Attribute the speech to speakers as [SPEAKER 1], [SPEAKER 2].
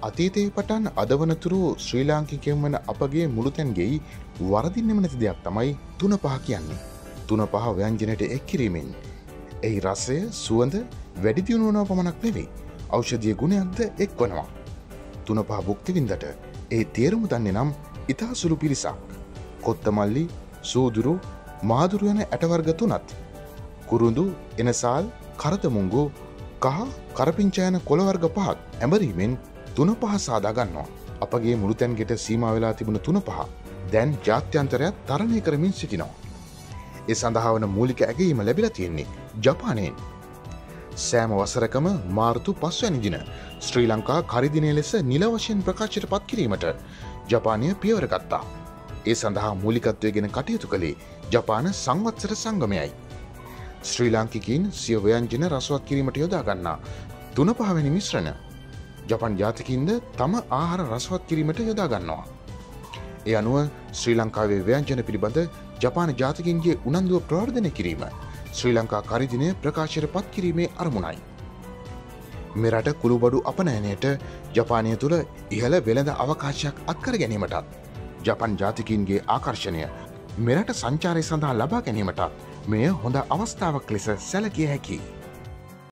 [SPEAKER 1] අතීතයේ පටන් අදවනතුරු ශ්‍රී ලාංකිකයම් වන අපගේ මුළුතැන්ගෙයි වරදින්නෙම නැති දෙයක් තමයි තුන පහ කියන්නේ. තුන පහ ව්‍යංජනයට එක්කිරීමෙන්. එහි රසය සුවඳ වැඩිදියුණුවනව පමණක් නෙවෙයි. ඖෂධිය ගුණයක්ද එක් වනවා. තුන පහ බුක්තිවින්දට ඒ තේරුම දන්නේ නම් ඉතා සුළු පිරිසක්. කොත්තමල්ලි සූදුරු මාදුරු යන ඇටවර්ග තුනත්. කුරුඳු එනසාල් කරතමුංගු කහ කරපිංචායන කොළවර්ග පහක් ඇඹරීමෙන් තුන පහ සාදාගන්නවා. අපගේ මුළුතැන් ගෙට සීම වෙලා තිබුණ තුන පහ දැන් ජාත්‍යන්තරයක් තරණය කරමින් සිටිනවා. ඒ සඳහාවන මූලික ඇගීම ලැබිලා තියෙන්නේ ජපානයෙන්. සෑම වසරකම මාර්තු පස්වැනිදින ශ්‍රී ලංකා කරිදිනය ලෙස නිල වශයෙන් ප්‍රකාශයට පත් කිරීමට ජපානය පියවරගත්තා. ඒ සඳහා මූලිකත්වය ගෙන කටයුතු කළේ ජපාන සංවත්සර සංගමයයි. ශ්‍රී ලාංකිකින් සිය ව්‍යංජන රසවත් කිරීමට යොදාගන්නා තුන පහවැනි මිශ්‍රණ ජපන් ජාතිකින්ද තම ආහාර රසවත් කිරීමට යොදාගන්නවා. ඒ අනුව ශ්‍රී ලංකාවේ ව්‍යංජන පිළිබඳ ජපාන ජාතිකින්ගේ උනන්දුව ප්‍රවර්ධනය කිරීම ශ්‍රී ලංකා කරිදිනය ප්‍රකාශයට පත් කිරීමේ අරමුණයි. මෙරට කුළුබඩු අපනෑනයට ජපානය තුළ ඉහළ වෙළඳ අවකාශයක් අත්කර ගැනීමටත් ජපන් ජාතිකින්ගේ ආකර්ශණය මෙරට සංචාරය සඳහා ලබා ගැනීමටත් මෙය හොඳ අවස්ථාවක් ලෙස සැලකිය හැකි.